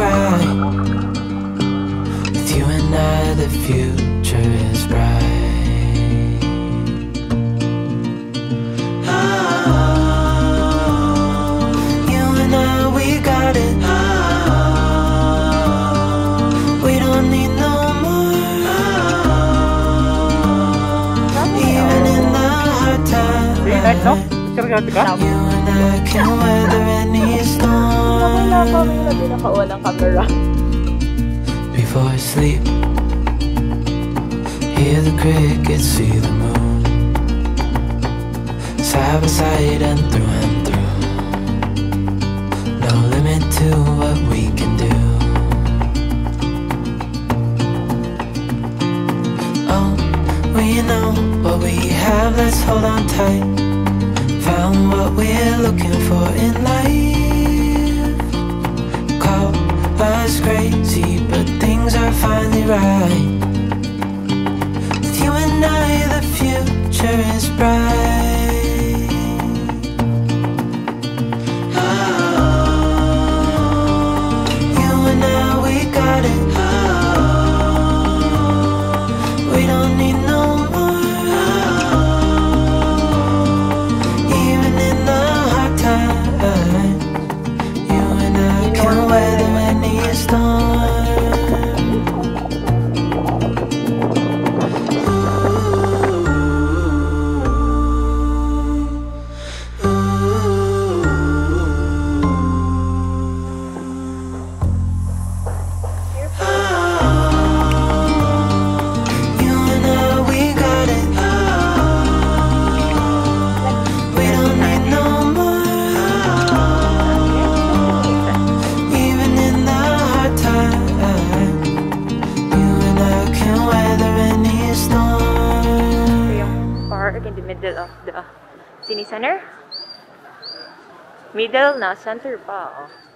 With you and I, the future is bright. Oh, you and I, we got it. Oh, we don't need no more. Even in the hard times. You and I Wala storm kami na pinakawalang camera. before I sleep. Hear the crickets, see the moon, side by side and through and through. No limit to what we can do. Oh, we know what we have, let's hold on tight. Found what we're looking for in life. Right. With you and I, the future is bright. Park in the middle of the city center. Middle na, center pa. Oh.